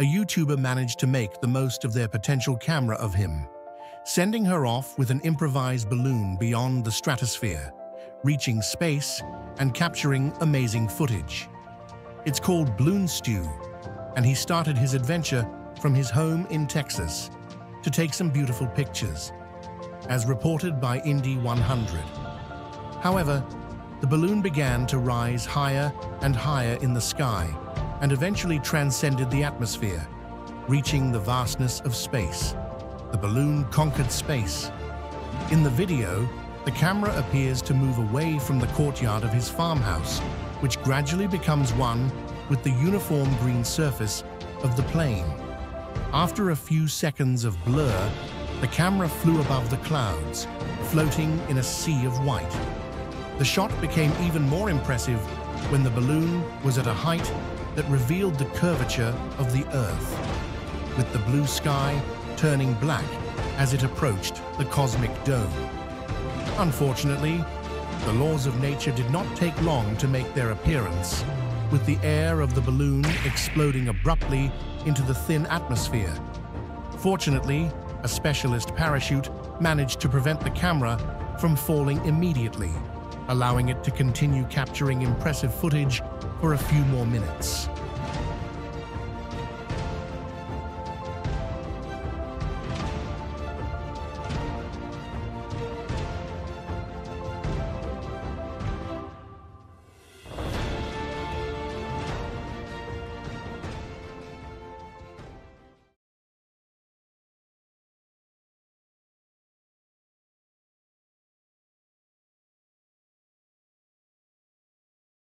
a YouTuber managed to make the most of their potential camera of him, sending her off with an improvised balloon beyond the stratosphere, reaching space and capturing amazing footage. It's called BloonStu, and he started his adventure from his home in Texas to take some beautiful pictures, as reported by Indy100. However, the balloon began to rise higher and higher in the sky and eventually transcended the atmosphere, reaching the vastness of space. The balloon conquered space. In the video, the camera appears to move away from the courtyard of his farmhouse, which gradually becomes one with the uniform green surface of the plain. After a few seconds of blur, the camera flew above the clouds, floating in a sea of white. The shot became even more impressive when the balloon was at a height that revealed the curvature of the Earth, with the blue sky turning black as it approached the cosmic dome. Unfortunately, the laws of nature did not take long to make their appearance, with the air of the balloon exploding abruptly into the thin atmosphere. Fortunately, a specialist parachute managed to prevent the camera from falling immediately, allowing it to continue capturing impressive footage for a few more minutes.